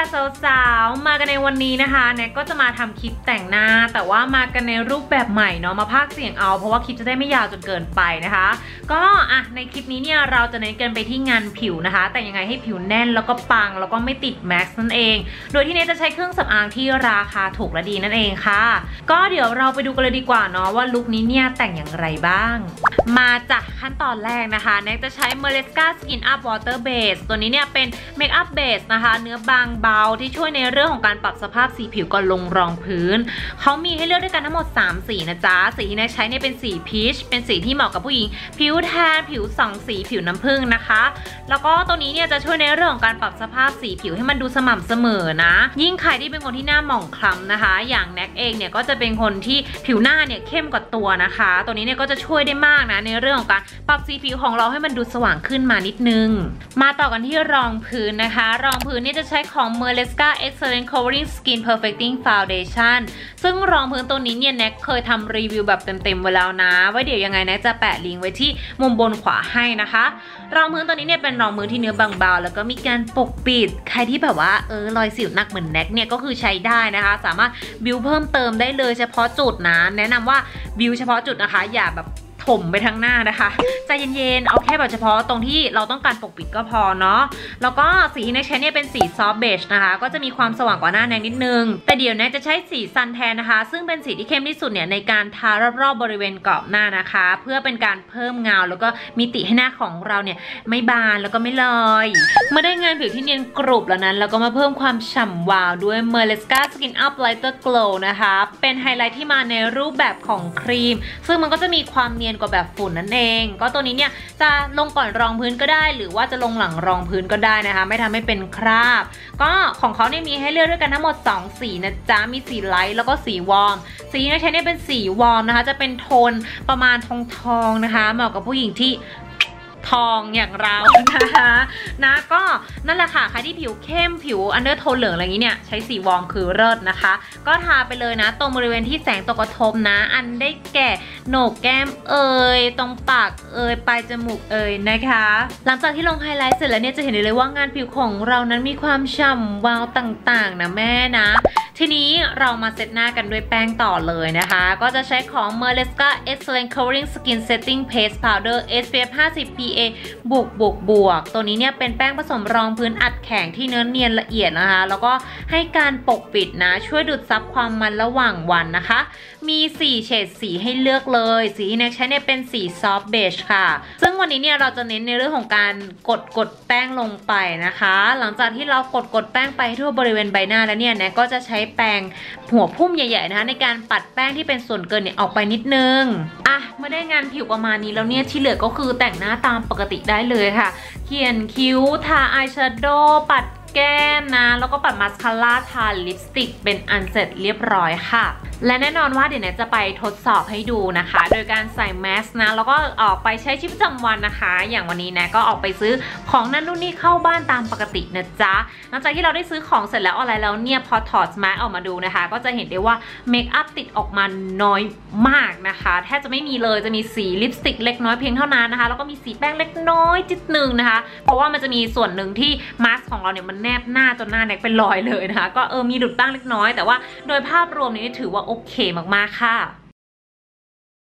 ค่ะสาวๆ มากันในวันนี้นะคะแน็กก็จะมาทำคลิปแต่งหน้า แต่ว่ามากันในรูปแบบใหม่เนาะมาพากเสียงเอา เพราะว่าคลิปจะได้ไม่ยาวจนเกินไปนะคะ ก็อะในคลิปนี้เนี่ยเราจะเน้นกันไปที่งานผิวนะคะ แต่งยังไงให้ผิวแน่นแล้วก็ปังแล้วก็ไม่ติดแม็กซ์นั่นเอง โดยที่เนทจะใช้เครื่องสำอางที่ราคาถูกและดีนั่นเองค่ะ ก็เดี๋ยวเราไปดูกันเลยดีกว่าเนาะว่าลุคนี้เนี่ยแต่งอย่างไรบ้าง มาจากขั้นตอนแรกนะคะแน็กจะใช้ m e r e s c a Skin Up Water Base ตัวนี้เนี่ยเป็นเมคอัพเบสนะคะเนื้อบางเบาที่ช่วยในเรื่องของการปรับสภาพสีผิวก่อนลงรองพื้น เขามีให้เลือกด้วยกันทั้งหมด 3 สีนะจ๊ะ สีที่น็กใช้เนี่ยเป็นสีพีช เป็นสีที่เหมาะกับผู้หญิง ผิวแทน ผิวสองสี ผิวน้ำผึ้งนะคะ แล้วก็ตัวนี้เนี่ยจะช่วยในเรื่องของการปรับสภาพสีผิวให้มันดูสม่ำเสมอนะ ยิ่งใครที่เป็นคนที่หน้าหมองคล้ำนะคะ อย่างแน็กเองเนี่ยก็จะเป็นคนที่ผิวหน้าเนี่ยเข้มกว่าตัวนะคะ ตัวนี้เนี่ยก็จะช่วยได้มากนะในเรื่องของการปรับสีผิวของเราให้มันดูสว่างขึ้นมานิดนึง มาต่อกันที่รองพื้นนะคะ รองพื้นเนี่ยจะใช้ของ m e r l e s c a Excellent Covering Skin Perfecting Foundation ซึ่งรองพื้นตัวนี้เนี่ยแน็กเคยทำรีวิวแบบเต็มๆไว้แล้วนะ ไว้เดี๋ยวยังไงแน็กจะแปะลิงก์ไว้ที่มุมบนขวาให้นะคะ รองพื้นตัวนี้เนี่ยเป็นรองพื้นที่เนื้อบางเบาแล้วก็มีการปกปิด ใครที่แบบว่าเออรอยสิวหนักเหมือนแน็กเนี่ยก็คือใช้ได้นะคะ สามารถบิวเพิ่มเติมได้เลยเฉพาะจุดนะ แนะนำว่าบิวเฉพาะจุดนะคะ อย่าแบบ ถมไปทั้งหน้านะคะใจเย็นๆเอาแค่แบบเฉพาะตรงที่เราต้องการปกปิดก็พอเนาะแล้วก็สีที่แน็กใช้เนี่ยเป็นสี soft beige นะคะ ก็จะมีความสว่างกว่าหน้าแน็กนิดนึง แต่เดี๋ยวแน็กจะใช้สี sun tan นะคะ ซึ่งเป็นสีที่เข้มที่สุดเนี่ยในการทารอบๆบริเวณกรอบหน้านะคะ เพื่อเป็นการเพิ่มเงาแล้วก็มิติให้หน้าของเราเนี่ยไม่บานแล้วก็ไม่ลอยเมื่อได้งานผิวที่เนียนกรุบแล้วนั้นเราก็มาเพิ่มความฉ่ำวาวด้วย m e r l e s c a Skin Up Lighter Glow นะคะ เป็นไฮไลท์ที่มาในรูปแบบของครีม ซึ่งมันก็จะมีความเนียนกว่าแบบฝุ่นนั่นเอง ก็ตัวนี้เนี่ยจะลงก่อนรองพื้นก็ได้ หรือว่าจะลงหลังรองพื้นก็ได้นะคะ ไม่ทำให้เป็นคราบ ก็ของเขาเนี่ยมีให้เลือกด้วยกันทั้งหมด 2 สีนะจ๊ะ มีสี light แล้วก็สี warm สีที่ใช้เนี่ยเป็นสี warm นะคะ จะเป็นโทนประมาณทองทองๆนะคะ เหมาะกับผู้หญิงที่ ทองอย่างเรานะคะนะก็นั่นแหละค่ะใครที่ผิวเข้มผิว undertone เหลืองอะไรอย่างนี้เนี่ย ใช้สี warm คือเลิศนะคะ ก็ทาไปเลยนะ ตรงบริเวณที่แสงตกกระทบนะ อันได้แก่โหนกแก้มเอ่ยตรงปากเอ่ยปลายจมูกเอ่ยนะคะ หลังจากที่ลงไฮไลท์เสร็จแล้วเนี่ยจะเห็นเลยว่างานผิวของเรานั้นมีความฉ่ำวาวต่างๆนะแม่นะ ทีนี้เรามาเซตหน้ากันด้วยแป้งต่อเลยนะคะ ก็จะใช้ของ m e r l e s c a Excellent Covering Skin Setting Paste Powder SPF 50 PA บวกบวกบวก ตัวนี้เนี่ยเป็นแป้งผสมรองพื้นอัดแข็งที่เนื้อเนียนละเอียดนะคะ แล้วก็ให้การปกปิดนะ ช่วยดูดซับความมันระหว่างวันนะคะ มี 4 เฉดสีให้เลือกเลย สีที่แน็กใช้เนี่ยเป็นสีซอฟต์เบจค่ะ ซึ่งวันนี้เนี่ยเราจะเน้นในเรื่องของการกดกดแป้งลงไปนะคะ หลังจากที่เรากดกดแป้งไปทั่วบริเวณใบหน้าแล้วเนี่ยแน็กก็จะใช้แปรงหัวพุ่มใหญ่ๆนะคะ ในการปัดแป้งที่เป็นส่วนเกินเนี่ยออกไปนิดนึงอะเมื่อได้งานผิวประมาณนี้แล้วเนี่ยที่เหลือก็คือแต่งหน้าตามปกติได้เลยค่ะ เขียนคิ้วทาอายแชโดว์ปัดแก้มนะ แล้วก็ปัดมาสคาร่าทาลิปสติกเป็นอันเสร็จเรียบร้อยค่ะ และแน่นอนว่าเดี๋ยวแน็กจะไปทดสอบให้ดูนะคะ โดยการใส่แมสนะ แล้วก็ออกไปใช้ชีวิตประจำวันนะคะ อย่างวันนี้นะก็ออกไปซื้อของนั่นนู่นนี่เข้าบ้านตามปกตินะจ๊ะ หลังจากที่เราได้ซื้อของเสร็จแล้วอะไรแล้วเนี่ยพอถอดแมสออกมาดูนะคะ ก็จะเห็นได้ว่า makeup ติดออกมาน้อยมากนะคะแทบจะไม่มีเลยจะมีสีลิปสติกเล็กน้อยเพียงเท่านั้นนะคะ แล้วก็มีสีแป้งเล็กน้อยจิดหนึ่งนะคะ เพราะว่ามันจะมีส่วนหนึ่งที่มาสของเราเนี่ยมันแนบหน้าจนหน้าแน็กเป็นรอยเลยนะคะ ก็เออมีหลุดบ้างเล็กน้อยแต่ว่าโดยภาพรวมนี้ถือว่าโอเคมากๆค่ะ